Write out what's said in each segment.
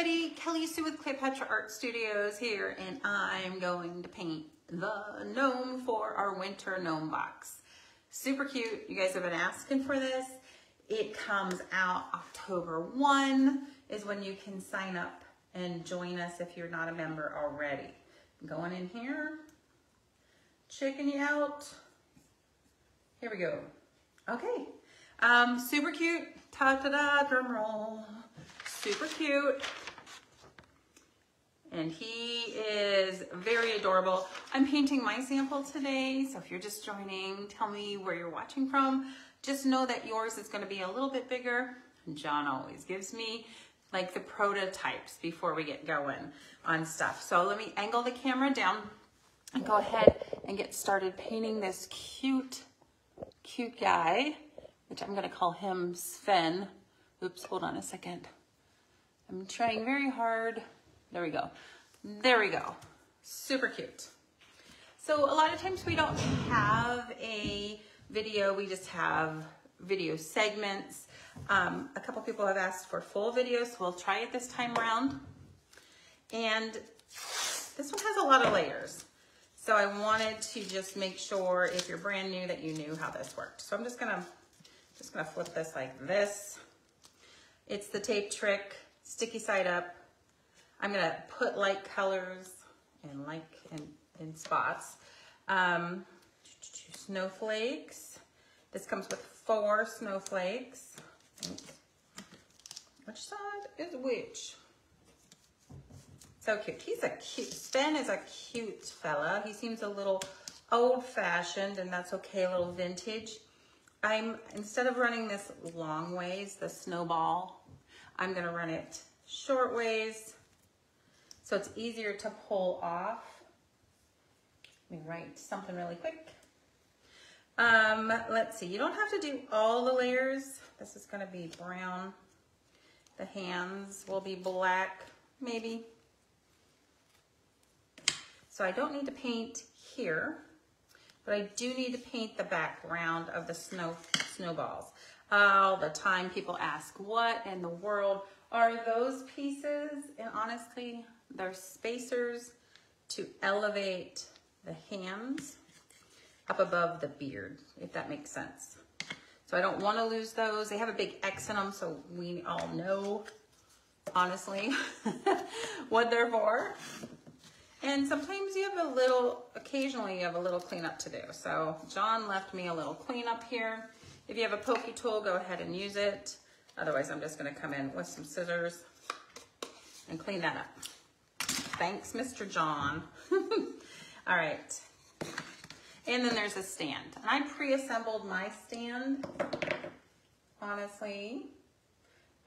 everybody, Kelly Sue with Clayopatra Art Studios here, and I'm going to paint the gnome for our winter gnome box. Super cute. You guys have been asking for this. It comes out October 1 is when you can sign up and join us if you're not a member already. Going in here, checking you out. Here we go. Okay. Um, super cute. Ta-da-da, drum roll super cute. And he is very adorable. I'm painting my sample today, so if you're just joining, tell me where you're watching from. Just know that yours is gonna be a little bit bigger. John always gives me like the prototypes before we get going on stuff. So let me angle the camera down and go ahead and get started painting this cute, cute guy, which I'm gonna call him Sven. Oops, hold on a second. I'm trying very hard. There we go. There we go. Super cute. So a lot of times we don't have a video, we just have video segments. Um, a couple people have asked for full videos, so we'll try it this time around. And this one has a lot of layers. So I wanted to just make sure if you're brand new that you knew how this worked. So I'm just gonna, just gonna flip this like this. It's the tape trick sticky side up. I'm gonna put light colors and like in, in spots. Um, snowflakes. This comes with four snowflakes. Which side is which? So cute. He's a cute, Sven is a cute fella. He seems a little old fashioned and that's okay, a little vintage. I'm, instead of running this long ways, the snowball I'm gonna run it short ways so it's easier to pull off. Let me write something really quick. Um, let's see, you don't have to do all the layers. This is gonna be brown. The hands will be black, maybe. So I don't need to paint here, but I do need to paint the background of the snow snowballs all the time people ask, what in the world are those pieces? And honestly, they're spacers to elevate the hands up above the beard, if that makes sense. So I don't want to lose those. They have a big X in them, so we all know, honestly, what they're for. And sometimes you have a little, occasionally you have a little cleanup to do. So John left me a little cleanup here. If you have a pokey tool, go ahead and use it. Otherwise, I'm just gonna come in with some scissors and clean that up. Thanks, Mr. John. All right. And then there's a stand. And I pre-assembled my stand, honestly,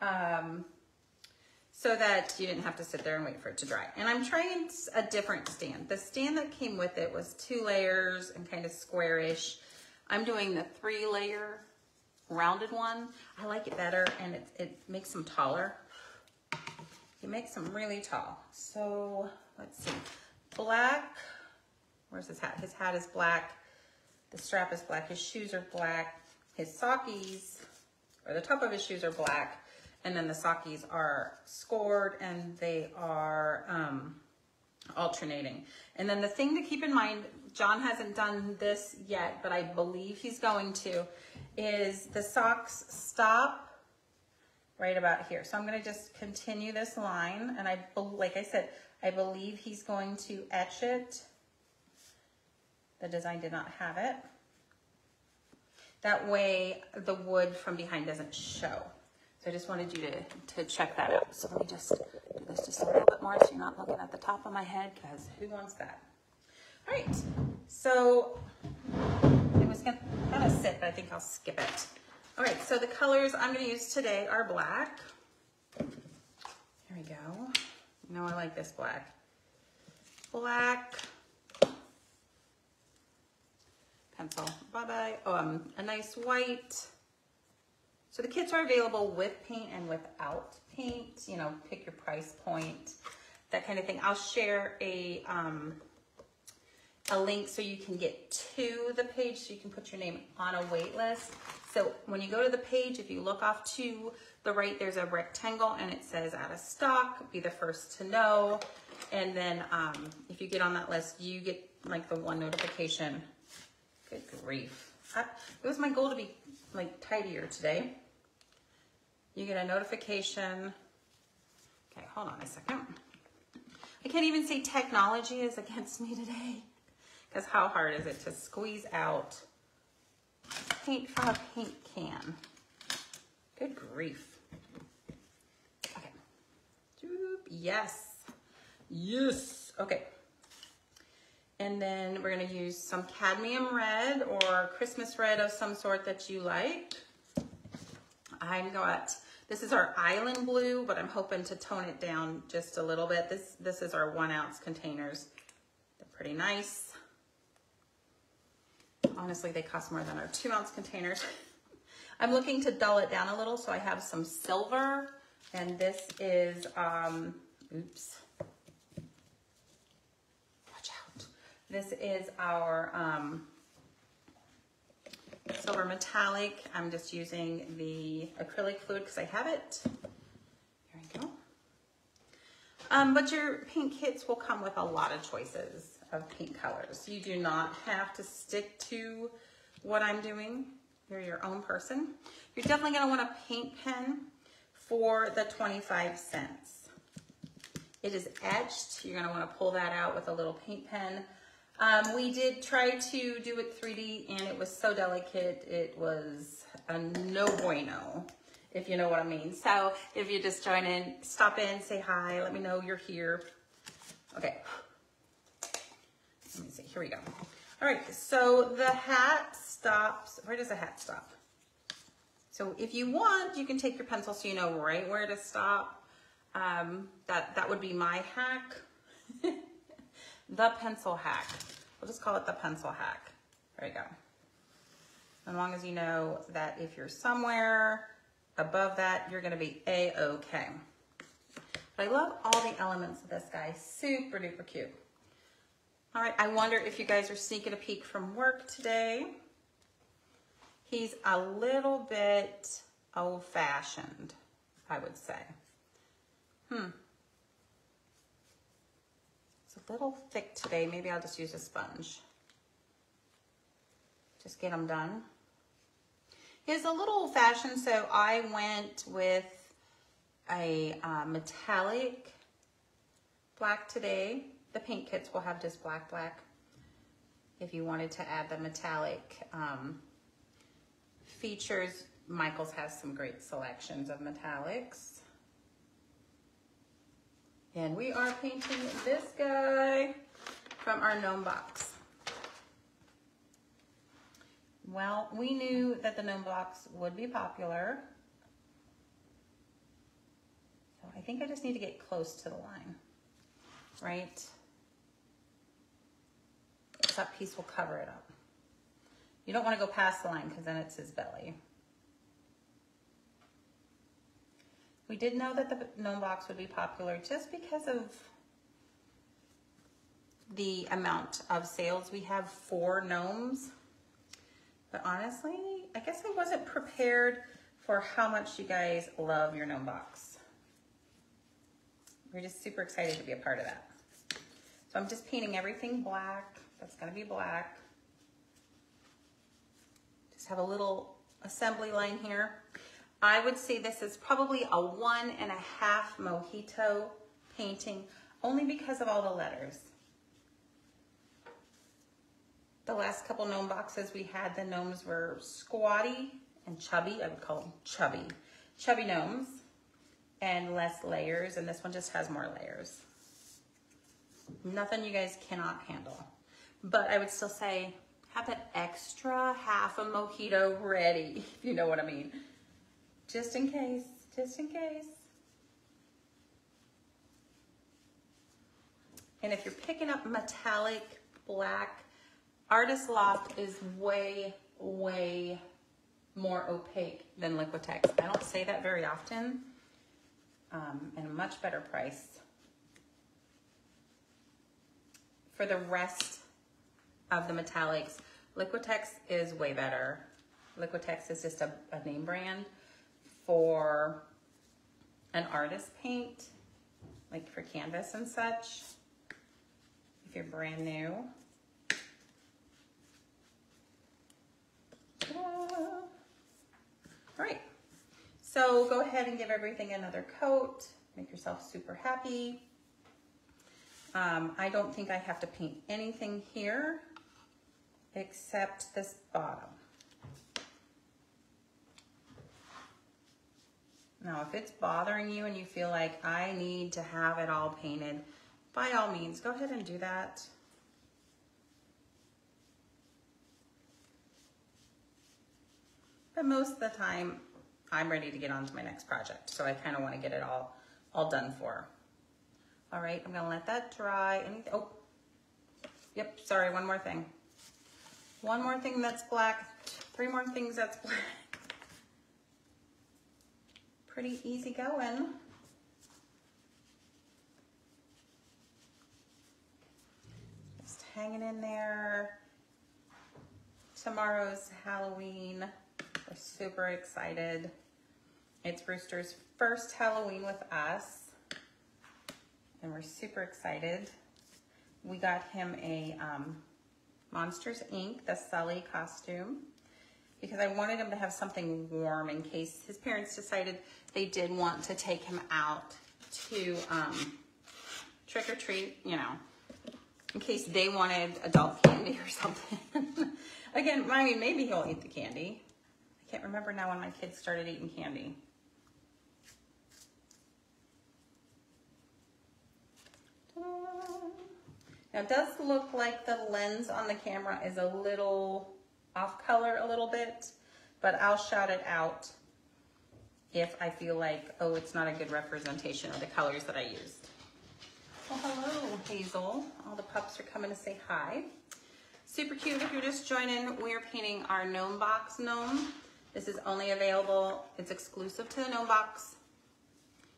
um, so that you didn't have to sit there and wait for it to dry. And I'm trying a different stand. The stand that came with it was two layers and kind of squarish. I'm doing the three layer rounded one. I like it better and it, it makes them taller. It makes them really tall. So let's see, black, where's his hat? His hat is black. The strap is black. His shoes are black. His sockies, or the top of his shoes are black. And then the sockies are scored and they are um, alternating. And then the thing to keep in mind, John hasn't done this yet, but I believe he's going to, is the socks stop right about here. So I'm gonna just continue this line and I, like I said, I believe he's going to etch it. The design did not have it. That way the wood from behind doesn't show. So I just wanted you to, to check that out. So let me just do this just a little bit more so you're not looking at the top of my head because who wants that? All right, so it was gonna, gonna sit, but I think I'll skip it. All right, so the colors I'm gonna use today are black. Here we go. No, I like this black. Black. Pencil, bye-bye. Um, a nice white. So the kits are available with paint and without paint. You know, pick your price point, that kind of thing. I'll share a um, a link so you can get to the page so you can put your name on a wait list. So when you go to the page, if you look off to the right, there's a rectangle and it says out of stock, be the first to know. And then um, if you get on that list, you get like the one notification. Good grief. It was my goal to be like tidier today. You get a notification. Okay, hold on a second. I can't even say technology is against me today. Because how hard is it to squeeze out paint from a paint can? Good grief. Okay. Yes. Yes. Okay. And then we're gonna use some cadmium red or Christmas red of some sort that you like. I've got, this is our island blue, but I'm hoping to tone it down just a little bit. This, this is our one ounce containers. They're pretty nice. Honestly, they cost more than our two ounce containers. I'm looking to dull it down a little, so I have some silver, and this is, um, oops. Watch out. This is our um, silver metallic. I'm just using the acrylic fluid because I have it. Here we go. Um, but your paint kits will come with a lot of choices of paint colors. You do not have to stick to what I'm doing. You're your own person. You're definitely gonna want a paint pen for the 25 cents. It is etched. You're gonna wanna pull that out with a little paint pen. Um, we did try to do it 3D and it was so delicate, it was a no bueno, if you know what I mean. So if you just join in, stop in, say hi, let me know you're here. Okay, here we go. All right, so the hat stops, where does the hat stop? So if you want, you can take your pencil so you know right where to stop. Um, that, that would be my hack. the pencil hack. We'll just call it the pencil hack. There you go. As long as you know that if you're somewhere above that, you're gonna be A-okay. But I love all the elements of this guy. Super duper cute. All right, I wonder if you guys are sneaking a peek from work today. He's a little bit old fashioned, I would say. Hmm. It's a little thick today. Maybe I'll just use a sponge. Just get them done. He's a little old fashioned, so I went with a uh, metallic black today. The paint kits will have just black, black. If you wanted to add the metallic um, features, Michaels has some great selections of metallics. And we are painting this guy from our gnome box. Well, we knew that the gnome box would be popular. So I think I just need to get close to the line, right? that piece will cover it up. You don't want to go past the line because then it's his belly. We did know that the gnome box would be popular just because of the amount of sales we have for gnomes. But honestly, I guess I wasn't prepared for how much you guys love your gnome box. We're just super excited to be a part of that. So I'm just painting everything black. That's gonna be black. Just have a little assembly line here. I would say this is probably a one and a half mojito painting, only because of all the letters. The last couple gnome boxes we had, the gnomes were squatty and chubby. I would call them chubby. Chubby gnomes and less layers, and this one just has more layers. Nothing you guys cannot handle. But I would still say have that extra half a mojito ready, if you know what I mean. Just in case, just in case. And if you're picking up metallic black, Artist Loft is way, way more opaque than Liquitex. I don't say that very often. Um, and a much better price. For the rest of the metallics. Liquitex is way better. Liquitex is just a, a name brand for an artist paint, like for canvas and such, if you're brand new. All right, so go ahead and give everything another coat. Make yourself super happy. Um, I don't think I have to paint anything here except this bottom. Now, if it's bothering you and you feel like I need to have it all painted, by all means, go ahead and do that. But most of the time, I'm ready to get on to my next project. So I kind of want to get it all, all done for. All right, I'm gonna let that dry. Oh, yep, sorry, one more thing. One more thing that's black, three more things that's black. Pretty easy going. Just hanging in there. Tomorrow's Halloween. We're super excited. It's Rooster's first Halloween with us. And we're super excited. We got him a um, Monsters Inc., the Sully costume, because I wanted him to have something warm in case his parents decided they did want to take him out to um, trick or treat, you know, in case they wanted adult candy or something. Again, I mean, maybe he'll eat the candy. I can't remember now when my kids started eating candy. Now it does look like the lens on the camera is a little off color a little bit, but I'll shout it out if I feel like, oh, it's not a good representation of the colors that I used. Well, hello, Hazel. All the pups are coming to say hi. Super cute. If you're just joining, we are painting our gnome box gnome. This is only available, it's exclusive to the gnome box.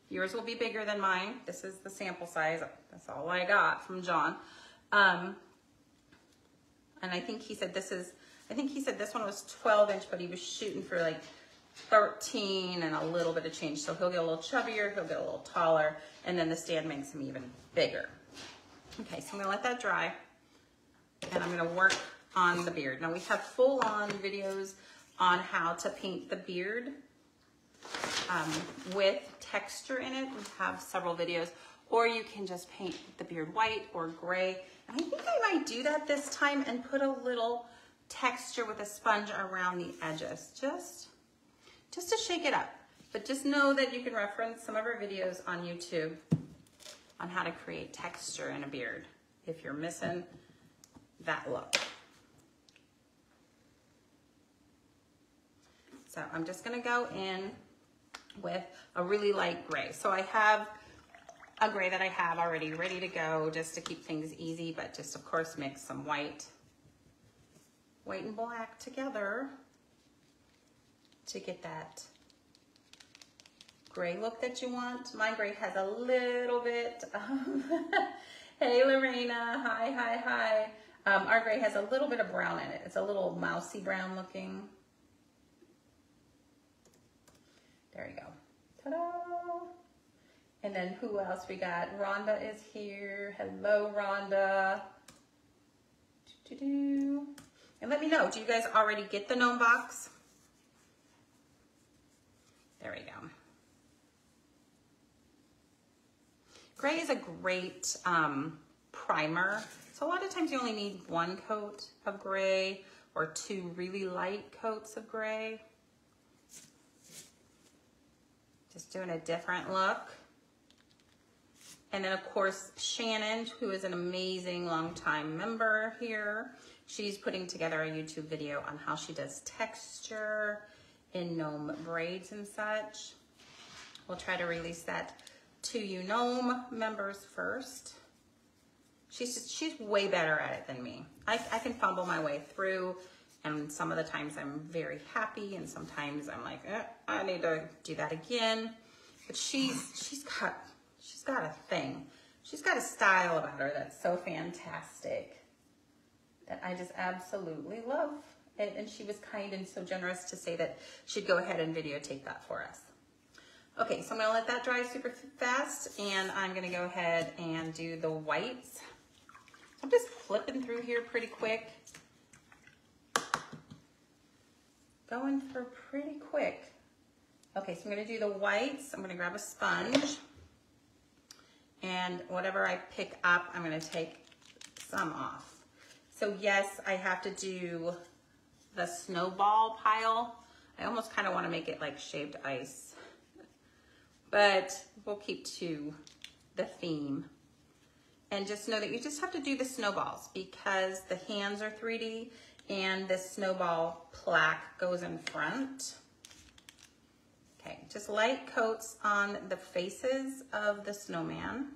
Yours will be bigger than mine. This is the sample size. That's all I got from John. Um, and I think he said this is, I think he said this one was 12 inch, but he was shooting for like 13 and a little bit of change. So he'll get a little chubbier, he'll get a little taller, and then the stand makes him even bigger. Okay, so I'm gonna let that dry and I'm gonna work on the beard. Now we have full on videos on how to paint the beard um, with texture in it. We have several videos or you can just paint the beard white or gray. And I think I might do that this time and put a little texture with a sponge around the edges, just, just to shake it up. But just know that you can reference some of our videos on YouTube on how to create texture in a beard if you're missing that look. So I'm just gonna go in with a really light gray. So I have a gray that I have already ready to go just to keep things easy, but just of course mix some white, white and black together to get that gray look that you want. My gray has a little bit of, hey Lorena, hi, hi, hi. Um, our gray has a little bit of brown in it. It's a little mousy brown looking. There you go. Ta-da! And then who else we got? Rhonda is here. Hello, Rhonda. And let me know, do you guys already get the gnome box? There we go. Gray is a great um, primer. So a lot of times you only need one coat of gray or two really light coats of gray. Just doing a different look. And then of course, Shannon, who is an amazing longtime member here. She's putting together a YouTube video on how she does texture in gnome braids and such. We'll try to release that to you gnome members first. She's just, she's way better at it than me. I, I can fumble my way through and some of the times I'm very happy and sometimes I'm like, eh, I need to do that again. But she's, she's got She's got a thing. She's got a style about her that's so fantastic that I just absolutely love. And, and she was kind and so generous to say that she'd go ahead and videotape that for us. Okay, so I'm gonna let that dry super fast and I'm gonna go ahead and do the whites. I'm just flipping through here pretty quick. Going through pretty quick. Okay, so I'm gonna do the whites. I'm gonna grab a sponge and whatever I pick up, I'm gonna take some off. So yes, I have to do the snowball pile. I almost kind of want to make it like shaved ice, but we'll keep to the theme. And just know that you just have to do the snowballs because the hands are 3D and the snowball plaque goes in front. Okay, just light coats on the faces of the snowman.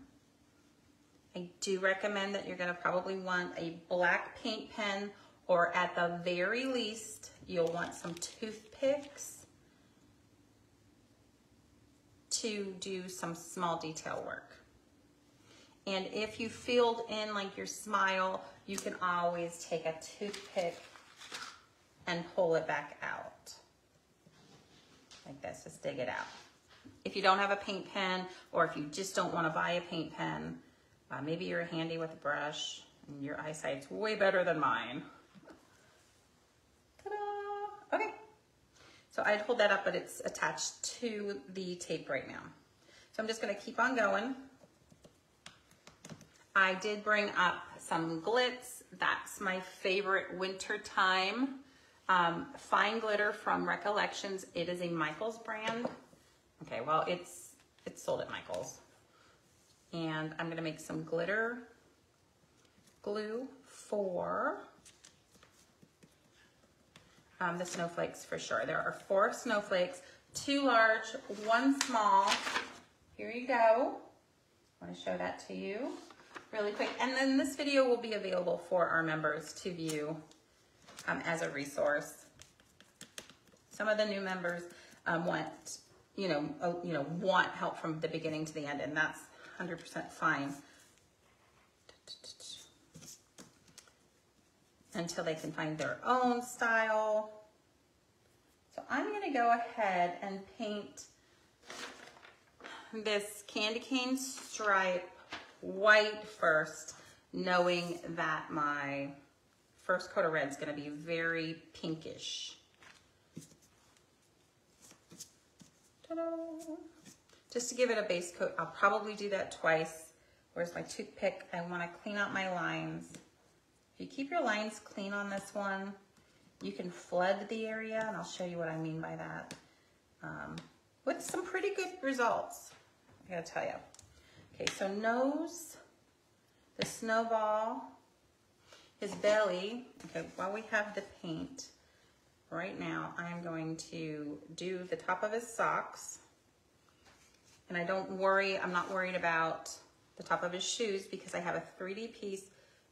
I do recommend that you're gonna probably want a black paint pen or at the very least, you'll want some toothpicks to do some small detail work. And if you filled in like your smile, you can always take a toothpick and pull it back out. Like this, just dig it out. If you don't have a paint pen or if you just don't wanna buy a paint pen, uh, maybe you're handy with a brush and your eyesight's way better than mine. Ta-da! Okay. So I'd hold that up, but it's attached to the tape right now. So I'm just gonna keep on going. I did bring up some glitz. That's my favorite wintertime um, fine glitter from Recollections. It is a Michaels brand. Okay, well, it's it's sold at Michaels and I'm gonna make some glitter glue for um, the snowflakes for sure. There are four snowflakes, two large, one small. Here you go. I wanna show that to you really quick. And then this video will be available for our members to view um, as a resource. Some of the new members um, want, you know, uh, you know, want help from the beginning to the end, and that's 100% fine until they can find their own style. So I'm gonna go ahead and paint this candy cane stripe white first, knowing that my first coat of red is gonna be very pinkish. Just to give it a base coat, I'll probably do that twice. Where's my toothpick? I wanna clean out my lines. If you keep your lines clean on this one, you can flood the area, and I'll show you what I mean by that. Um, with some pretty good results, I gotta tell you. Okay, so nose, the snowball, his belly. Okay, while we have the paint, right now I'm going to do the top of his socks. And I don't worry, I'm not worried about the top of his shoes because I have a 3D piece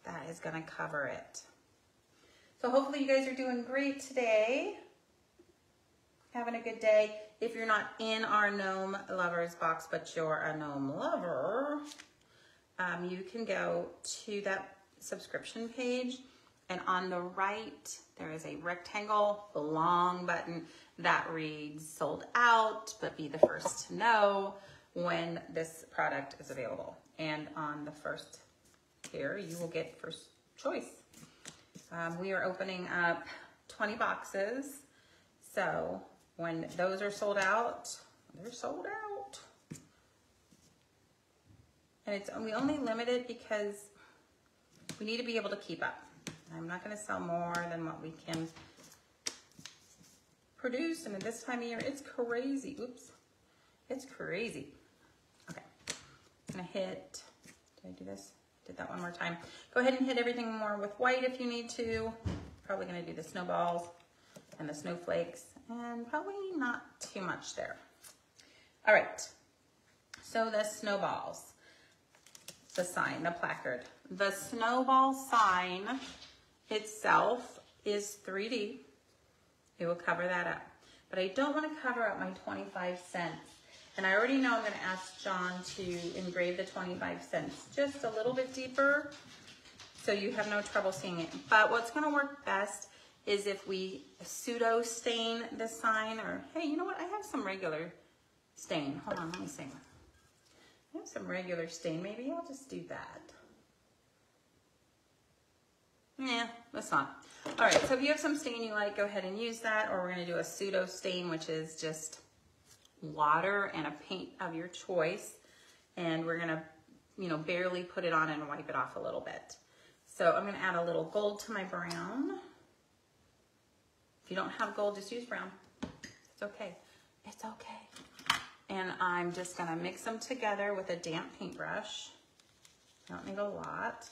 that is gonna cover it. So hopefully you guys are doing great today. Having a good day. If you're not in our Gnome Lovers box, but you're a Gnome lover, um, you can go to that subscription page and on the right, there is a rectangle, long button that reads sold out, but be the first to know when this product is available. And on the first here, you will get first choice. Um, we are opening up 20 boxes. So when those are sold out, they're sold out. And it's we only limited because we need to be able to keep up. I'm not gonna sell more than what we can produce. And at this time of year, it's crazy. Oops. It's crazy. Okay. I'm gonna hit, did I do this? Did that one more time. Go ahead and hit everything more with white if you need to. Probably gonna do the snowballs and the snowflakes and probably not too much there. All right, so the snowballs, the sign, the placard. The snowball sign itself is 3D. It will cover that up. But I don't want to cover up my 25 cents. And I already know I'm going to ask John to engrave the 25 cents just a little bit deeper so you have no trouble seeing it. But what's going to work best is if we pseudo stain the sign or, hey, you know what? I have some regular stain. Hold on, let me see. I have some regular stain. Maybe I'll just do that. Yeah, that's not. All right, so if you have some stain you like, go ahead and use that. Or we're gonna do a pseudo stain, which is just water and a paint of your choice. And we're gonna, you know, barely put it on and wipe it off a little bit. So I'm gonna add a little gold to my brown. If you don't have gold, just use brown. It's okay. It's okay. And I'm just gonna mix them together with a damp paintbrush. I don't need a lot.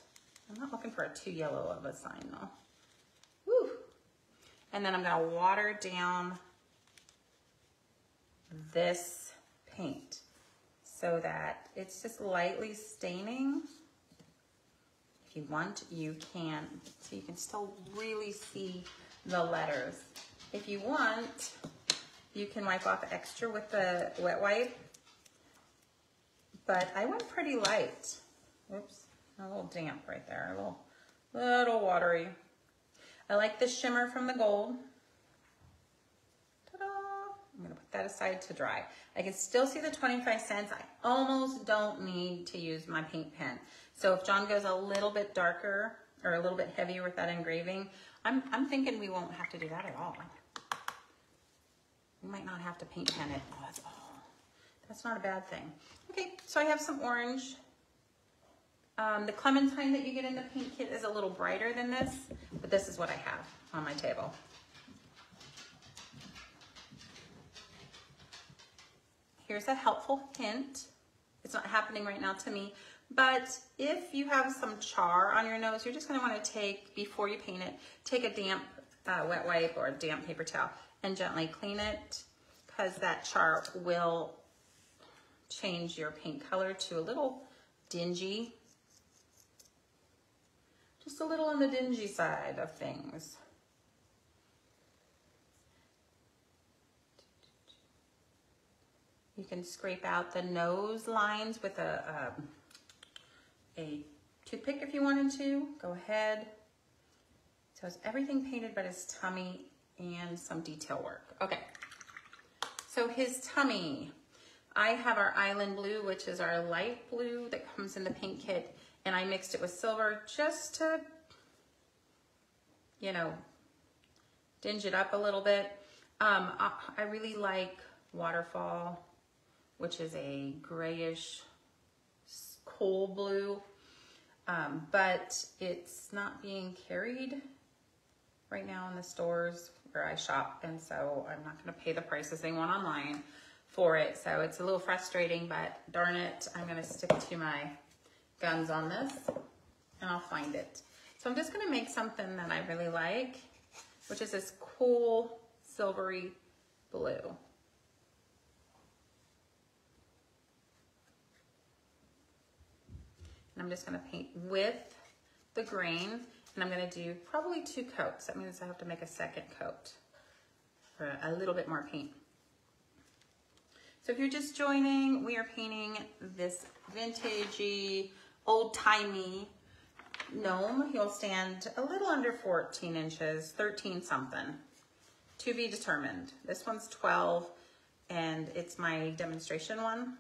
I'm not looking for a too yellow of a sign though. Woo. And then I'm gonna water down this paint so that it's just lightly staining. If you want, you can, so you can still really see the letters. If you want, you can wipe off extra with the wet wipe, but I went pretty light. Oops, a little damp right there, a little, little watery. I like the shimmer from the gold. I'm gonna put that aside to dry. I can still see the 25 cents. I almost don't need to use my paint pen. So if John goes a little bit darker or a little bit heavier with that engraving, I'm, I'm thinking we won't have to do that at all. We might not have to paint pen it. Oh, that's, oh, that's not a bad thing. Okay, so I have some orange. Um, the clementine that you get in the paint kit is a little brighter than this, but this is what I have on my table. Here's a helpful hint. It's not happening right now to me, but if you have some char on your nose, you're just gonna wanna take, before you paint it, take a damp uh, wet wipe or a damp paper towel and gently clean it because that char will change your paint color to a little dingy. Just a little on the dingy side of things. You can scrape out the nose lines with a, um, a toothpick if you wanted to. Go ahead. So it's everything painted but his tummy and some detail work. Okay. So his tummy. I have our island blue, which is our light blue that comes in the paint kit. And I mixed it with silver just to, you know, dinge it up a little bit. Um, I, I really like Waterfall which is a grayish coal blue, um, but it's not being carried right now in the stores where I shop, and so I'm not going to pay the prices they want online for it. So it's a little frustrating, but darn it, I'm going to stick to my guns on this, and I'll find it. So I'm just going to make something that I really like, which is this cool silvery blue. And I'm just gonna paint with the green and I'm gonna do probably two coats. That means I have to make a second coat for a little bit more paint. So if you're just joining, we are painting this vintagey, old-timey gnome. He'll stand a little under 14 inches, 13 something, to be determined. This one's 12 and it's my demonstration one.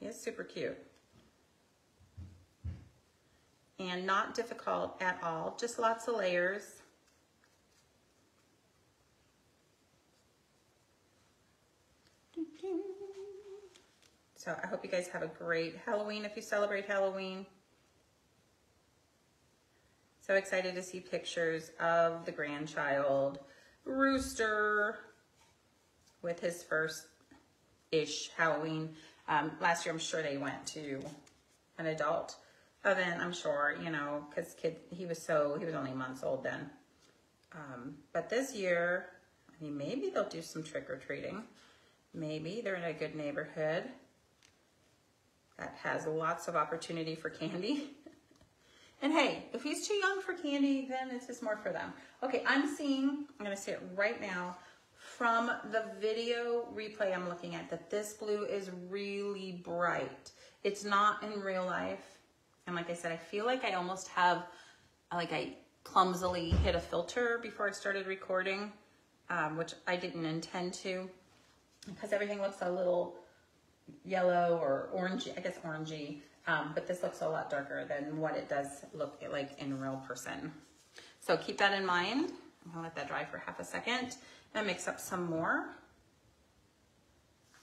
Is super cute. And not difficult at all, just lots of layers. So I hope you guys have a great Halloween if you celebrate Halloween. So excited to see pictures of the grandchild, Rooster, with his first-ish Halloween. Um, last year, I'm sure they went to an adult event, I'm sure, you know, because kid, he was so, he was only months old then. Um, but this year, I mean, maybe they'll do some trick-or-treating. Maybe they're in a good neighborhood that has lots of opportunity for candy. and hey, if he's too young for candy, then it's just more for them. Okay, I'm seeing, I'm gonna say it right now, from the video replay I'm looking at that this blue is really bright. It's not in real life. And like I said, I feel like I almost have, like I clumsily hit a filter before I started recording. um, which I didn't intend to because everything looks a little yellow or orangey, I guess orangey, um, but this looks a lot darker than what it does look like in real person. So keep that in mind. I'm gonna let that dry for half a second and mix up some more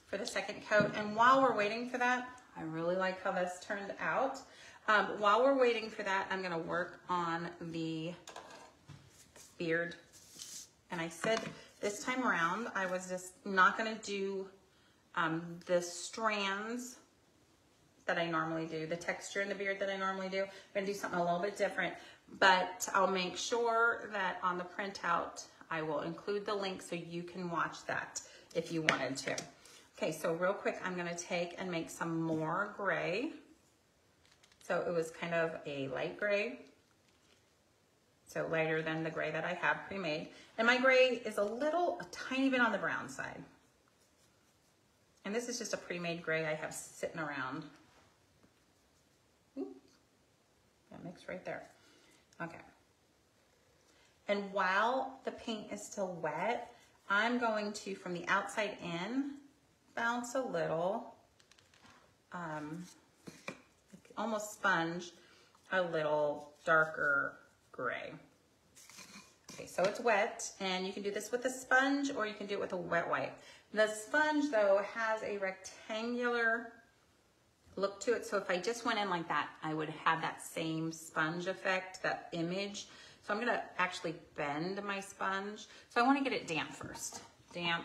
for the second coat. And while we're waiting for that, I really like how this turned out. Um, while we're waiting for that, I'm gonna work on the beard. And I said this time around, I was just not gonna do um, the strands that I normally do, the texture in the beard that I normally do. I'm gonna do something a little bit different, but I'll make sure that on the printout, I will include the link so you can watch that if you wanted to. Okay, so real quick, I'm gonna take and make some more gray. So it was kind of a light gray. So lighter than the gray that I have pre-made. And my gray is a little, a tiny bit on the brown side. And this is just a pre-made gray I have sitting around. Ooh, that mix right there. Okay. And while the paint is still wet, I'm going to, from the outside in, bounce a little, um, almost sponge, a little darker gray. Okay, so it's wet, and you can do this with a sponge or you can do it with a wet wipe. The sponge, though, has a rectangular look to it, so if I just went in like that, I would have that same sponge effect, that image. So I'm gonna actually bend my sponge. So I wanna get it damp first. Damp,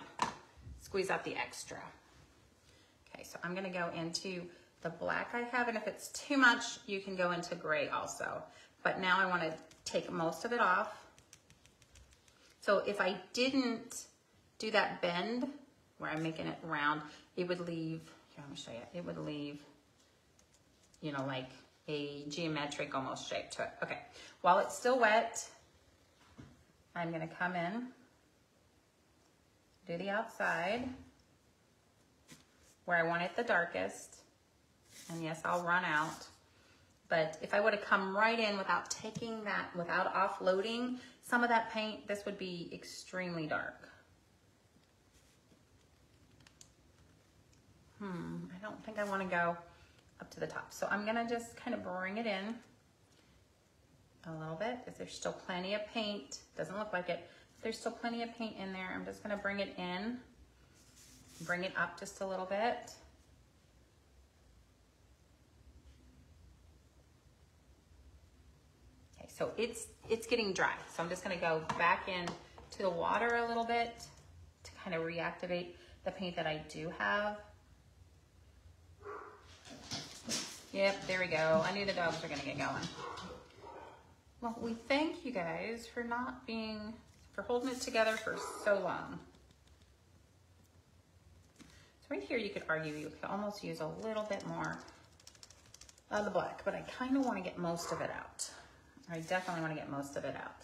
squeeze out the extra. Okay, so I'm gonna go into the black I have, and if it's too much, you can go into gray also. But now I wanna take most of it off. So if I didn't do that bend, where I'm making it round, it would leave, here, let me show you, it would leave, you know, like a geometric almost shape to it. Okay, while it's still wet, I'm gonna come in, do the outside, where I want it the darkest. And yes, I'll run out. But if I would have come right in without taking that, without offloading some of that paint, this would be extremely dark. Hmm, I don't think I want to go up to the top. So I'm to just kind of bring it in a little bit. If there's still plenty of paint, doesn't look like it. There's still plenty of paint in there. I'm just to bring it in bring it up just a little bit. Okay, so it's, it's getting dry. So I'm just gonna go back in to the water a little bit to kind of reactivate the paint that I do have. Yep, there we go. I knew the dogs were gonna get going. Well, we thank you guys for not being, for holding it together for so long So right here you could argue you could almost use a little bit more of the black, but I kind of want to get most of it out. I definitely want to get most of it out.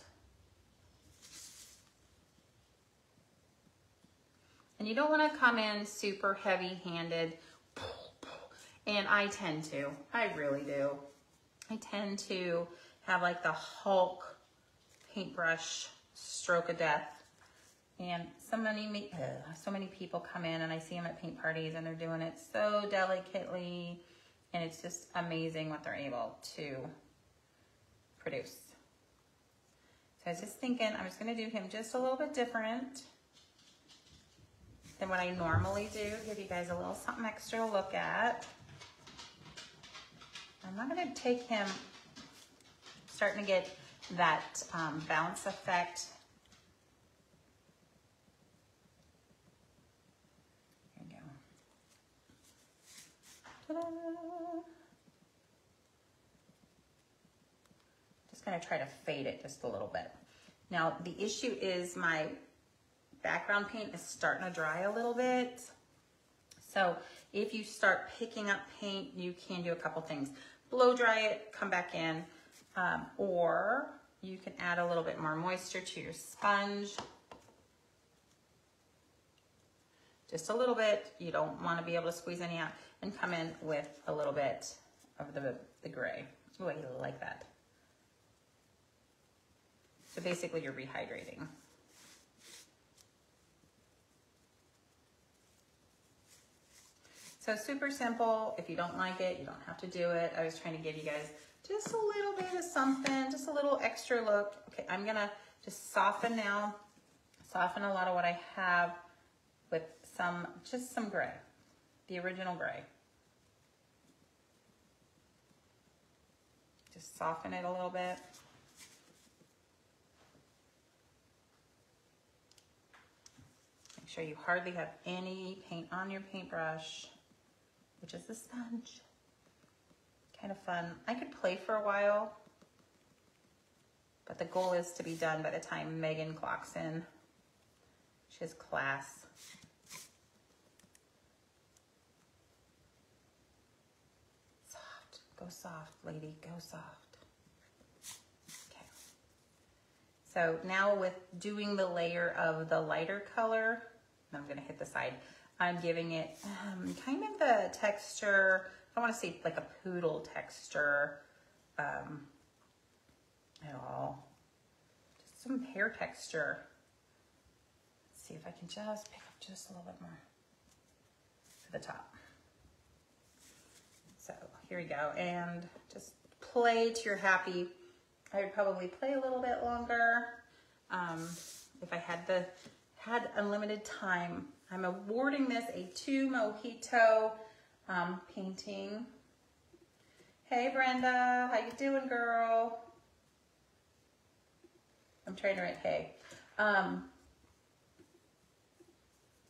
And you don't want to come in super heavy-handed, and I tend to. I really do. I tend to have like the Hulk paintbrush stroke of death and so many, so many people come in and I see them at paint parties and they're doing it so delicately and it's just amazing what they're able to produce. So I was just thinking I'm just gonna do him just a little bit different than what I normally do. Give you guys a little something extra to look at. I'm not gonna take him starting to get that um, bounce effect There you go. Just gonna try to fade it just a little bit. Now the issue is my background paint is starting to dry a little bit. So if you start picking up paint, you can do a couple things. Blow dry it, come back in, um, or you can add a little bit more moisture to your sponge. Just a little bit. You don't want to be able to squeeze any out and come in with a little bit of the, the gray. Oh, I like that. So basically you're rehydrating. So super simple. If you don't like it, you don't have to do it. I was trying to give you guys just a little bit of something, just a little extra look. Okay, I'm gonna just soften now, soften a lot of what I have with some, just some gray, the original gray. Just soften it a little bit. Make sure you hardly have any paint on your paintbrush, which is the sponge. Kind of fun. I could play for a while, but the goal is to be done by the time Megan clocks in. She has class. Soft. Go soft, lady. Go soft. Okay. So now with doing the layer of the lighter color, I'm going to hit the side. I'm giving it um, kind of the texture, I want to say like a poodle texture um, at all. Just some hair texture. Let's see if I can just pick up just a little bit more for the top. So here we go. And just play to your happy. I would probably play a little bit longer um, if I had the had unlimited time. I'm awarding this a two mojito um, painting. Hey Brenda, how you doing girl? I'm trying to write hey. Um,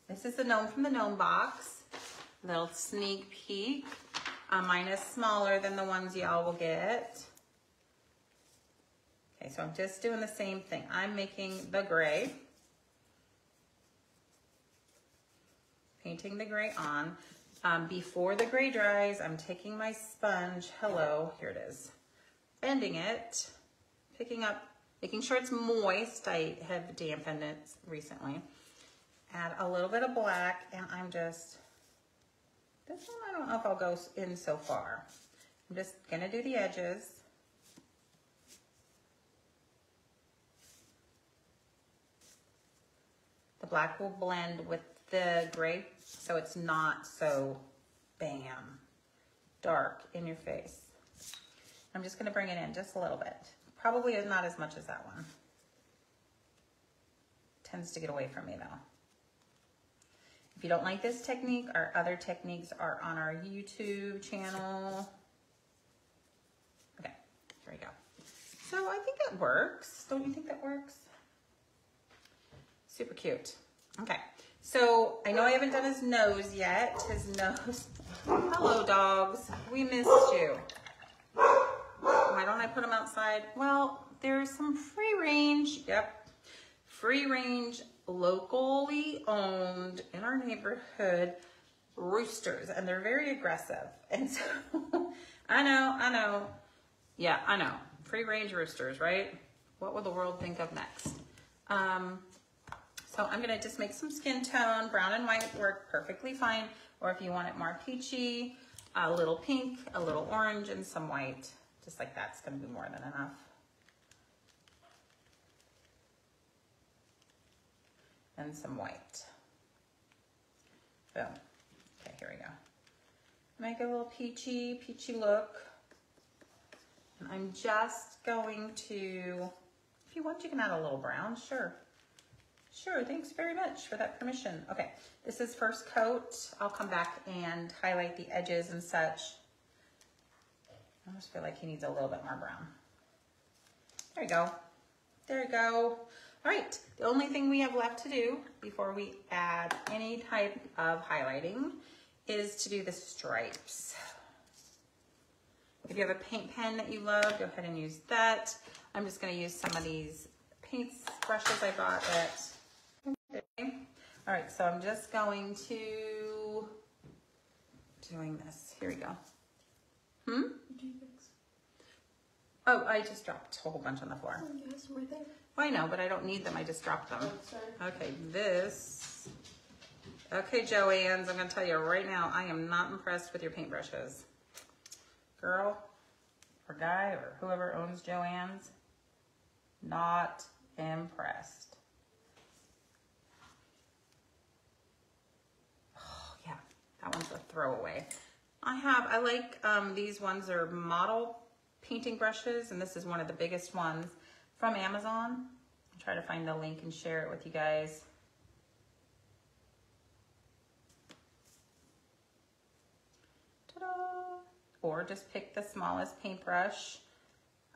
this is the gnome from the gnome box. Little sneak peek. Uh, mine is smaller than the ones y'all will get. Okay, so I'm just doing the same thing. I'm making the gray. Painting the gray on. Um, before the gray dries, I'm taking my sponge, hello, here it is, bending it, picking up, making sure it's moist. I have dampened it recently. Add a little bit of black, and I'm just, this one I don't know if I'll go in so far. I'm just gonna do the edges. The black will blend with the gray so it's not so bam, dark in your face. I'm just gonna bring it in just a little bit. Probably not as much as that one. Tends to get away from me though. If you don't like this technique, our other techniques are on our YouTube channel. Okay, here we go. So I think that works. Don't you think that works? Super cute. Okay. So I know I haven't done his nose yet. His nose. Hello, dogs. We missed you. Why don't I put him outside? Well, there's some free range. Yep. Free range, locally owned in our neighborhood roosters, and they're very aggressive. And so I know, I know. Yeah, I know. Free range roosters, right? What will the world think of next? Um, so I'm gonna just make some skin tone. Brown and white work perfectly fine. Or if you want it more peachy, a little pink, a little orange, and some white. Just like that's gonna be more than enough. And some white. Boom. Okay, here we go. Make a little peachy, peachy look. And I'm just going to, if you want, you can add a little brown, sure. Sure, thanks very much for that permission. Okay, this is first coat. I'll come back and highlight the edges and such. I just feel like he needs a little bit more brown. There you go. There you go. All right, the only thing we have left to do before we add any type of highlighting is to do the stripes. If you have a paint pen that you love, go ahead and use that. I'm just gonna use some of these paint brushes I bought at all right, so I'm just going to doing this. Here we go. Hmm? Oh, I just dropped a whole bunch on the floor. Oh, yes, were they? Well, I know, but I don't need them. I just dropped them. Oh, Okay, this. Okay, Jo-Ann's, I'm gonna tell you right now, I am not impressed with your paintbrushes. Girl, or guy, or whoever owns Jo-Ann's, not impressed. That one's a throwaway. I have, I like, um, these ones are model painting brushes, and this is one of the biggest ones from Amazon. I'll try to find the link and share it with you guys. Or just pick the smallest paintbrush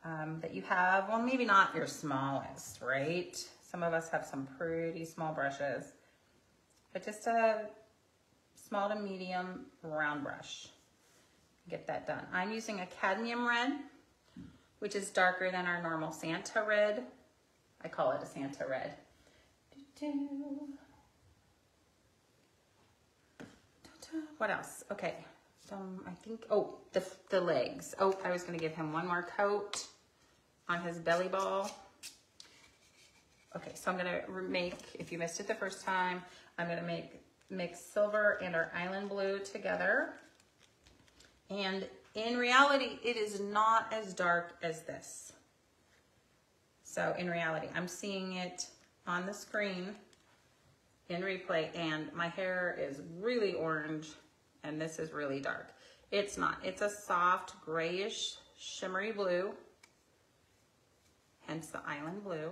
um, that you have. Well, maybe not your smallest, right? Some of us have some pretty small brushes, but just a small to medium round brush. Get that done. I'm using a cadmium red, which is darker than our normal Santa red. I call it a Santa red. What else? Okay. Um, I think, oh, the, the legs. Oh, I was going to give him one more coat on his belly ball. Okay, so I'm going to make, if you missed it the first time, I'm going to make mix silver and our island blue together. And in reality, it is not as dark as this. So in reality, I'm seeing it on the screen in replay and my hair is really orange and this is really dark. It's not, it's a soft grayish shimmery blue, hence the island blue.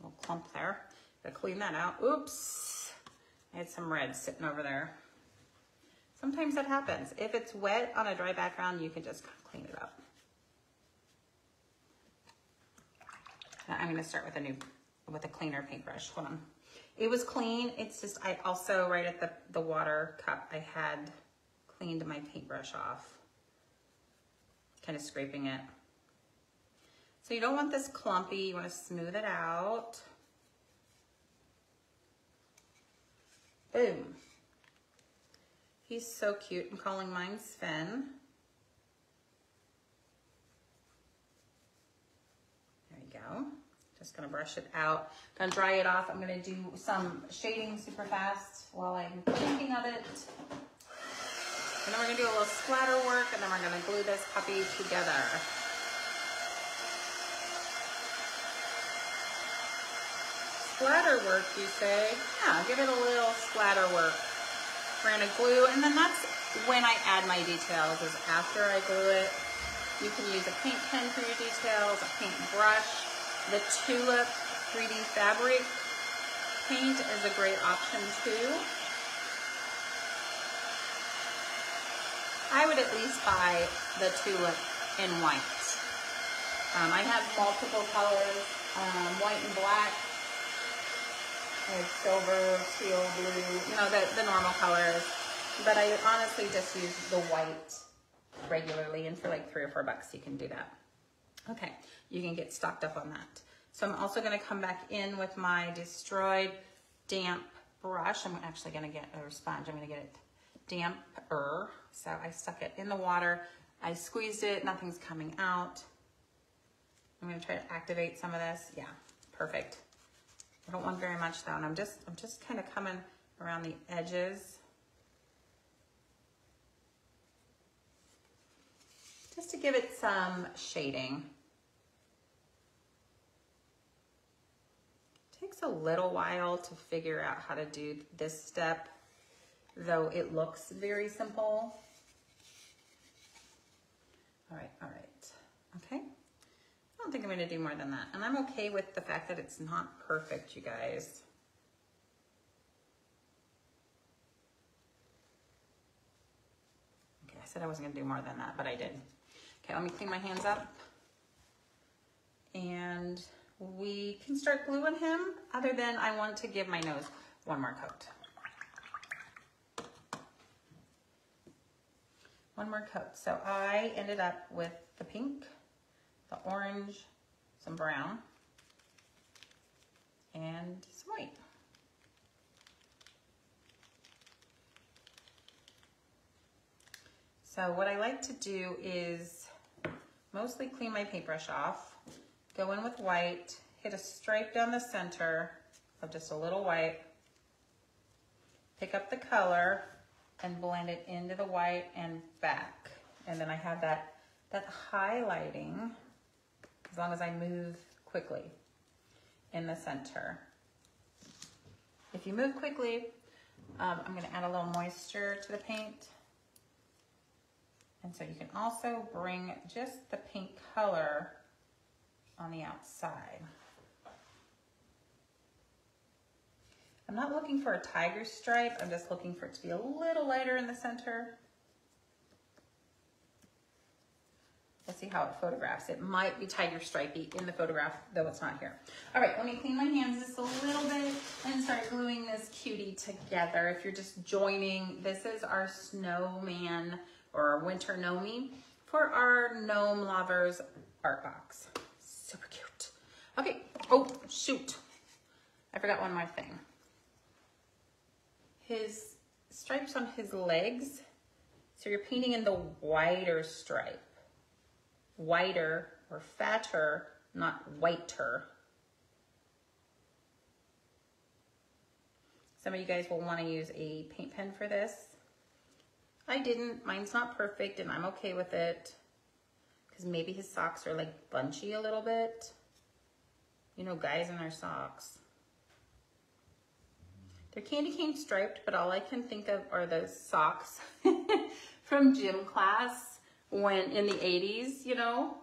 Little clump there. Gotta clean that out. Oops. I had some red sitting over there. Sometimes that happens. If it's wet on a dry background, you can just clean it up. I'm gonna start with a new, with a cleaner paintbrush. Hold on. It was clean. It's just, I also, right at the, the water cup, I had cleaned my paintbrush off. Kind of scraping it. So you don't want this clumpy. You want to smooth it out. Boom. He's so cute. I'm calling mine Sven. There you go. Just gonna brush it out. Gonna dry it off. I'm gonna do some shading super fast while I'm thinking of it. And then we're gonna do a little splatter work and then we're gonna glue this puppy together. Splatter work, you say? Yeah, give it a little splatter work. We're gonna glue, and then that's when I add my details, is after I glue it. You can use a paint pen for your details, a paint brush, the Tulip 3D Fabric paint is a great option too. I would at least buy the Tulip in white. Um, I have multiple colors, um, white and black, and silver, teal, blue, you know, the, the normal colors. But I honestly just use the white regularly, and for like three or four bucks, you can do that. Okay, you can get stocked up on that. So I'm also gonna come back in with my destroyed damp brush. I'm actually gonna get a sponge, I'm gonna get it damper. So I stuck it in the water, I squeezed it, nothing's coming out. I'm gonna try to activate some of this. Yeah, perfect. I don't want very much though, and I'm just, I'm just kind of coming around the edges. just to give it some shading. It takes a little while to figure out how to do this step, though it looks very simple. All right, all right, okay. I don't think I'm gonna do more than that. And I'm okay with the fact that it's not perfect, you guys. Okay, I said I wasn't gonna do more than that, but I did. Okay, let me clean my hands up. And we can start gluing him, other than I want to give my nose one more coat. One more coat. So I ended up with the pink, the orange, some brown, and some white. So what I like to do is mostly clean my paintbrush off, go in with white, hit a stripe down the center of just a little white, pick up the color and blend it into the white and back. And then I have that, that highlighting, as long as I move quickly in the center. If you move quickly, Um, I'm gonna add a little moisture to the paint. And so you can also bring just the pink color on the outside. I'm not looking for a tiger stripe, I'm just looking for it to be a little lighter in the center. Let's see how it photographs. It might be tiger stripey in the photograph, though it's not here. All right, let me clean my hands just a little bit and start gluing this cutie together. If you're just joining, this is our snowman or winter Nomi for our gnome lovers art box. Super cute. Okay, oh, shoot. I forgot one more thing. His stripes on his legs, so you're painting in the wider stripe whiter or fatter, not whiter. Some of you guys will want to use a paint pen for this. I didn't. Mine's not perfect and I'm okay with it. Because maybe his socks are like bunchy a little bit. You know, guys in their socks. They're candy cane striped, but all I can think of are the socks from gym class when in the 80s, you know?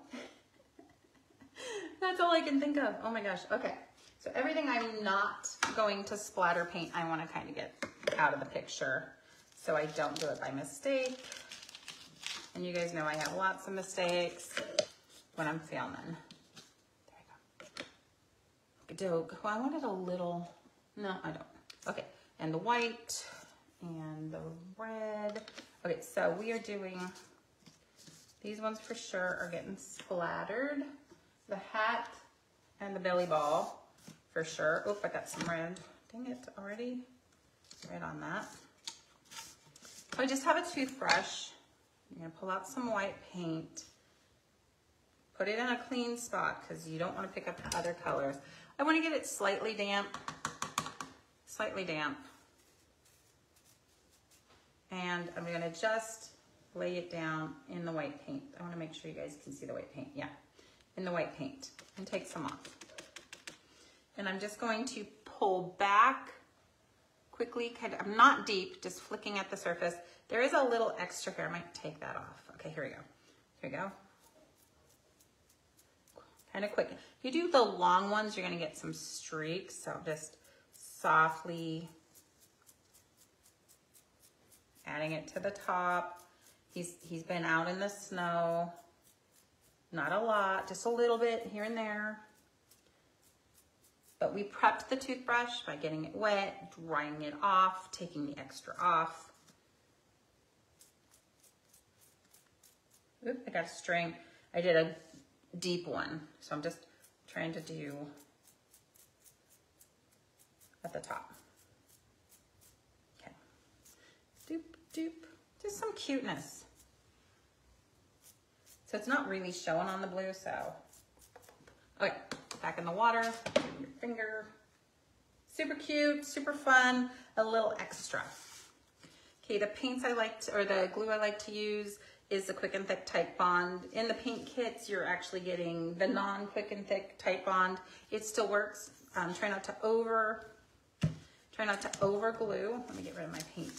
That's all I can think of. Oh my gosh. Okay. So everything I'm not going to splatter paint, I want to kind of get out of the picture so I don't do it by mistake. And you guys know I have lots of mistakes when I'm filming. There we go. Doke. Well, I wanted a little, no, I don't. Okay. And the white and the red. Okay, so we are doing these ones for sure are getting splattered. The hat and the belly ball for sure. Oop, I got some red. Dang it, already red on that. So I just have a toothbrush. I'm gonna pull out some white paint. Put it in a clean spot because you don't want to pick up the other colors. I want to get it slightly damp, slightly damp. And I'm gonna just lay it down in the white paint. I wanna make sure you guys can see the white paint. Yeah, in the white paint and take some off. And I'm just going to pull back quickly, kind of, I'm not deep, just flicking at the surface. There is a little extra here. I might take that off. Okay, here we go. Here we go. Kind of quick. If you do the long ones, you're gonna get some streaks. So just softly adding it to the top. He's, he's been out in the snow. Not a lot, just a little bit here and there. But we prepped the toothbrush by getting it wet, drying it off, taking the extra off. Oop, I got a string. I did a deep one, so I'm just trying to do at the top. Okay. Doop, doop. Just some cuteness. So it's not really showing on the blue, so. Okay, back in the water, your finger. Super cute, super fun, a little extra. Okay, the paints I like, to, or the glue I like to use is the Quick and Thick Titebond. In the paint kits, you're actually getting the non-Quick and Thick Titebond. It still works. Um, try not to over, try not to over glue. Let me get rid of my paint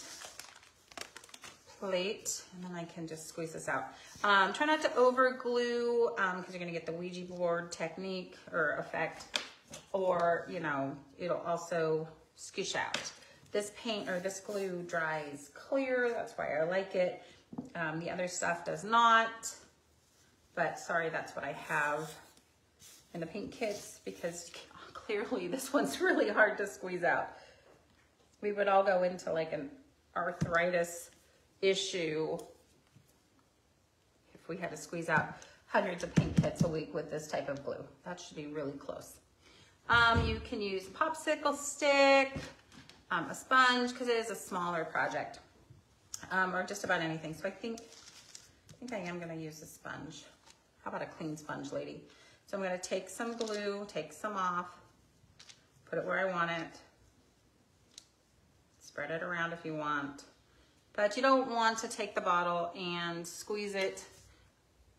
plate and then I can just squeeze this out. Um, try not to over glue because um, you're gonna get the Ouija board technique or effect or you know, it'll also squish out. This paint or this glue dries clear, that's why I like it. Um, the other stuff does not, but sorry, that's what I have in the paint kits because clearly this one's really hard to squeeze out. We would all go into like an arthritis issue if we had to squeeze out hundreds of paint kits a week with this type of glue. That should be really close. Um, you can use a popsicle stick, um, a sponge, because it is a smaller project, um, or just about anything. So I think, I think I am gonna use a sponge. How about a clean sponge, lady? So I'm gonna take some glue, take some off, put it where I want it, spread it around if you want but you don't want to take the bottle and squeeze it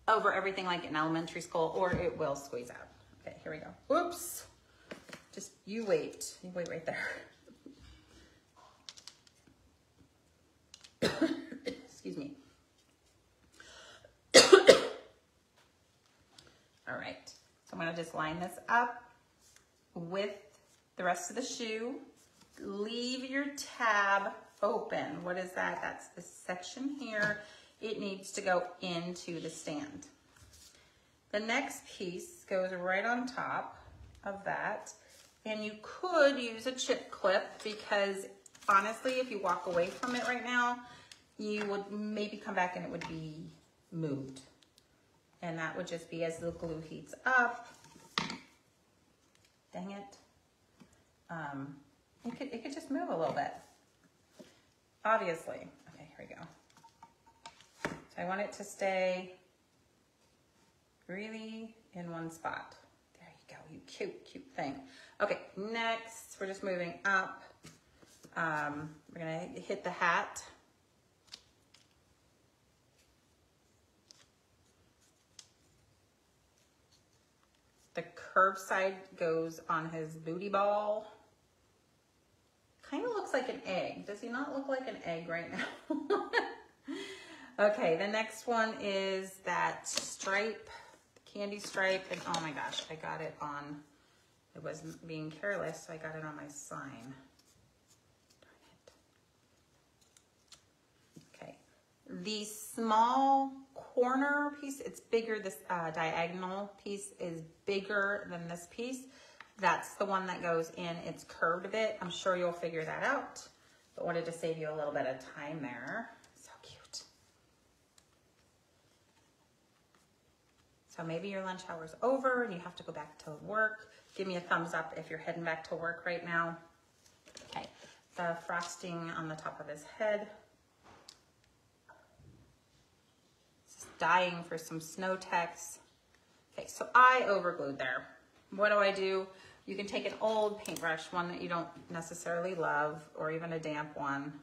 over everything like in elementary school or it will squeeze out. Okay, here we go. Oops. Just you wait. You wait right there. Excuse me. All right. So I'm going to just line this up with the rest of the shoe. Leave your tab open. What is that? That's this section here. It needs to go into the stand. The next piece goes right on top of that. And you could use a chip clip because honestly, if you walk away from it right now, you would maybe come back and it would be moved. And that would just be as the glue heats up. Dang it. Um, it could, it could just move a little bit. Obviously. Okay, here we go. So I want it to stay really in one spot. There you go, you cute, cute thing. Okay, next, we're just moving up. Um, we're gonna hit the hat. The curved side goes on his booty ball. Kind of looks like an egg. Does he not look like an egg right now? okay, the next one is that stripe, candy stripe, and oh my gosh, I got it on, it wasn't being careless, so I got it on my sign. Okay, the small corner piece, it's bigger, this uh, diagonal piece is bigger than this piece. That's the one that goes in. It's curved a bit. I'm sure you'll figure that out. But wanted to save you a little bit of time there. So cute. So maybe your lunch hour's over and you have to go back to work. Give me a thumbs up if you're heading back to work right now. Okay, the frosting on the top of his head. Dying for some Snow-Tex. Okay, so I overglued there. What do I do? You can take an old paintbrush, one that you don't necessarily love, or even a damp one.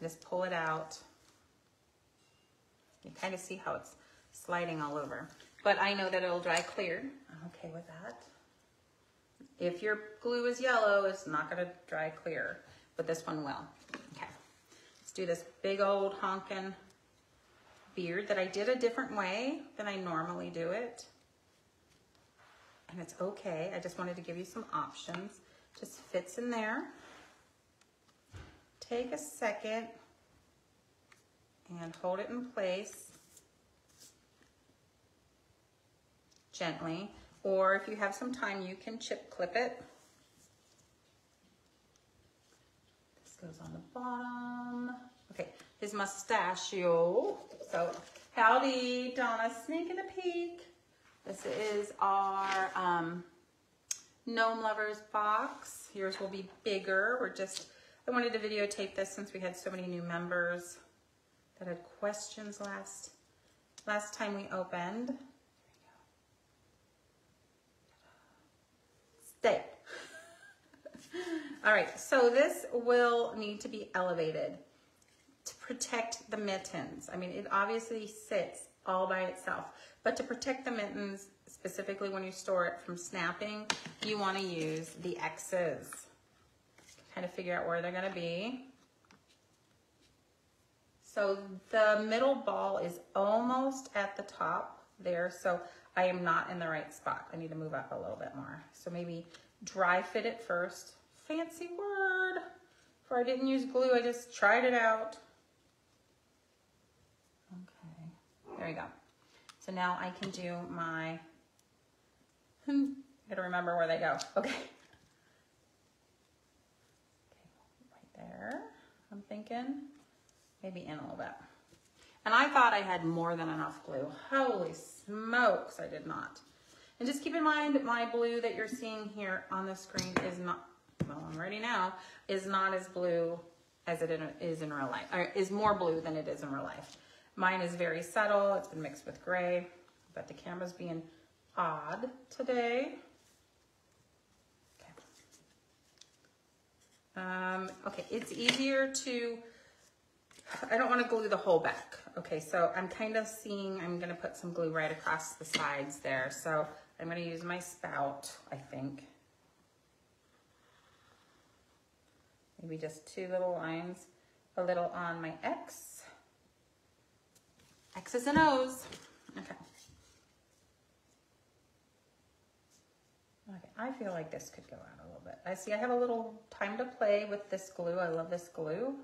Just pull it out. You kind of see how it's sliding all over. But I know that it'll dry clear. I'm okay with that. If your glue is yellow, it's not gonna dry clear, but this one will. Okay, let's do this big old honkin' beard that I did a different way than I normally do it and it's okay. I just wanted to give you some options. Just fits in there. Take a second and hold it in place gently. Or if you have some time, you can chip clip it. This goes on the bottom. Okay, his mustachio. So, howdy, Donna, sneaking a peek. This is our um, Gnome Lovers box. Yours will be bigger. We're just, I wanted to videotape this since we had so many new members that had questions last, last time we opened. Stay. All right, so this will need to be elevated to protect the mittens. I mean, it obviously sits all by itself. But to protect the mittens, specifically when you store it from snapping, you want to use the X's. Kind of figure out where they're going to be. So the middle ball is almost at the top there. So I am not in the right spot. I need to move up a little bit more. So maybe dry fit it first. Fancy word. For I didn't use glue, I just tried it out. Okay, there we go. So now I can do my, hmm, gotta remember where they go. Okay. Okay, right there, I'm thinking. Maybe in a little bit. And I thought I had more than enough glue. Holy smokes, I did not. And just keep in mind, my blue that you're seeing here on the screen is not, well, I'm ready now, is not as blue as it is in real life, or is more blue than it is in real life. Mine is very subtle. It's been mixed with gray, but the camera's being odd today. Okay. Um, okay, it's easier to, I don't want to glue the whole back. Okay, so I'm kind of seeing, I'm going to put some glue right across the sides there. So I'm going to use my spout, I think. Maybe just two little lines, a little on my X X's and O's. Okay. Okay, I feel like this could go out a little bit. I see I have a little time to play with this glue. I love this glue.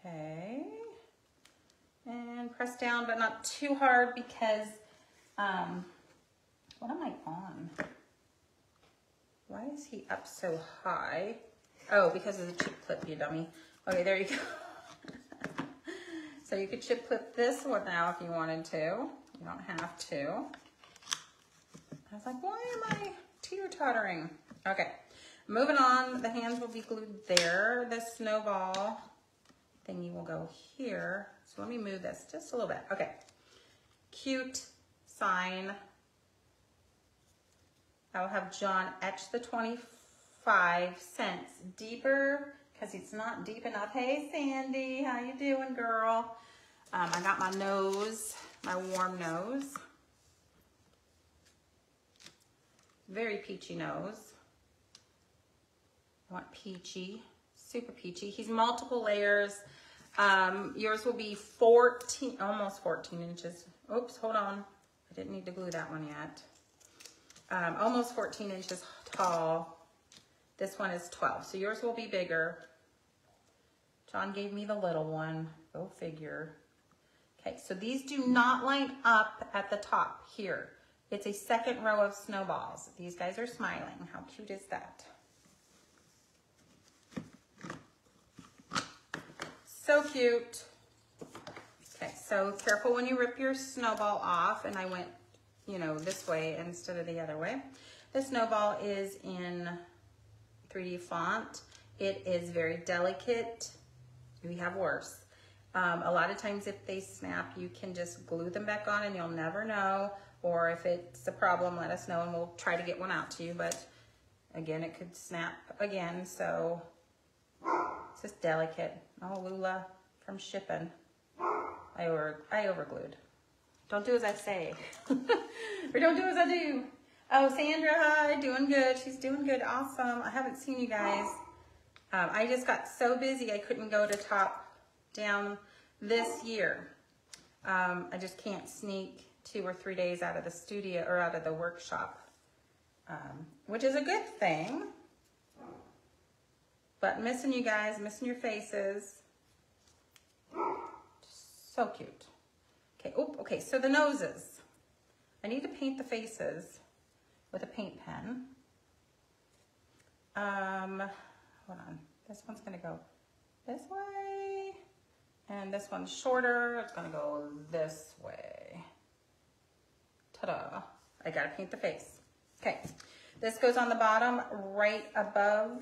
Okay. And press down, but not too hard because, um, what am I on? Why is he up so high? Oh, because of the chip clip, you dummy. Okay, there you go. so you could chip clip this one now if you wanted to. You don't have to. I was like, why am I teeter-tottering? Okay, moving on. The hands will be glued there. The snowball thingy will go here. So let me move this just a little bit. Okay, cute sign. I will have John etch the 25 cents deeper because it's not deep enough. Hey, Sandy, how you doing, girl? Um, I got my nose, my warm nose. Very peachy nose. I want peachy, super peachy. He's multiple layers. Um, yours will be 14, almost 14 inches. Oops, hold on. I didn't need to glue that one yet. Um, almost 14 inches tall. This one is 12, so yours will be bigger. John gave me the little one. Go figure. Okay, so these do not line up at the top here. It's a second row of snowballs. These guys are smiling. How cute is that? So cute. Okay, so careful when you rip your snowball off. And I went, you know, this way instead of the other way. The snowball is in 3D font. It is very delicate. We have worse. Um, a lot of times if they snap, you can just glue them back on and you'll never know. Or if it's a problem, let us know and we'll try to get one out to you. But again, it could snap again. So it's just delicate. Oh, Lula from shipping. I over I overglued. Don't do as I say. or don't do as I do. Oh, Sandra, hi, doing good. She's doing good. Awesome. I haven't seen you guys. Um, I just got so busy I couldn't go to top down this year. Um, I just can't sneak two or three days out of the studio or out of the workshop, um, which is a good thing. But missing you guys, missing your faces. So cute. Okay, oh, okay, so the noses. I need to paint the faces with a paint pen. Um, hold on. This one's gonna go this way. And this one's shorter. It's gonna go this way. Ta-da. I gotta paint the face. Okay. This goes on the bottom right above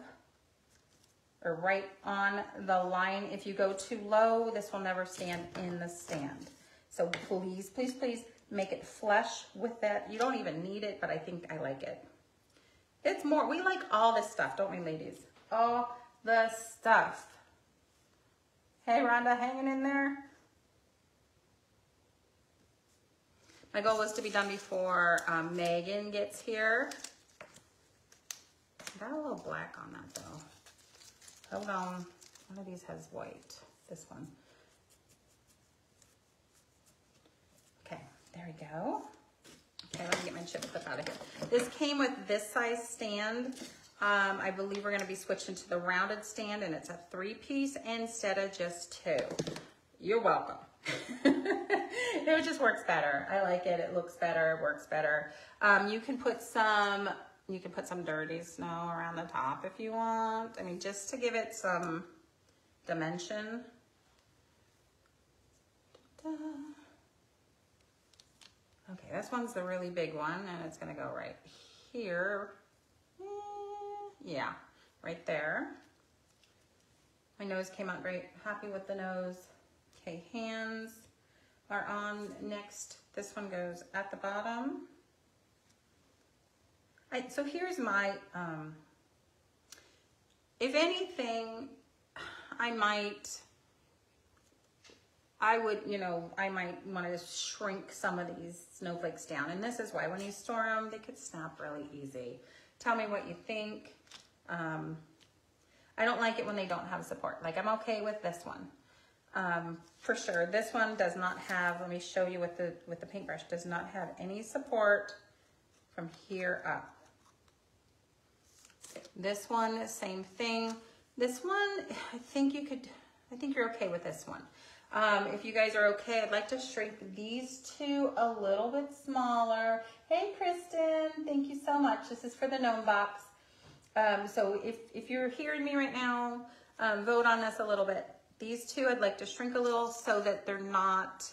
or right on the line. If you go too low, this will never stand in the stand. So please, please, please make it flush with that. You don't even need it, but I think I like it. It's more, we like all this stuff, don't we ladies? All the stuff. Hey, Rhonda, hanging in there? My goal was to be done before um, Megan gets here. Got a little black on that though. Hold on. One of these has white. This one. Okay, there we go. Okay, let me get my chip clip out of here. This came with this size stand. Um, I believe we're gonna be switching to the rounded stand and it's a three piece instead of just two. You're welcome. it just works better. I like it. It looks better. It works better. Um, you can put some, you can put some dirty snow around the top if you want. I mean, just to give it some dimension. Okay, this one's the really big one and it's gonna go right here yeah, right there. My nose came out great. Happy with the nose. Okay, hands are on next. This one goes at the bottom. I, so here's my, um, if anything, I might, I would, you know, I might want to shrink some of these snowflakes down. And this is why when you store them, they could snap really easy. Tell me what you think. Um, I don't like it when they don't have support. Like I'm okay with this one. Um, for sure. This one does not have, let me show you with the, with the paintbrush, does not have any support from here up. This one, same thing. This one, I think you could, I think you're okay with this one. Um, if you guys are okay, I'd like to shrink these two a little bit smaller. Hey, Kristen, thank you so much. This is for the gnome box. Um, so if, if you're hearing me right now, um, vote on this a little bit. These two I'd like to shrink a little so that they're not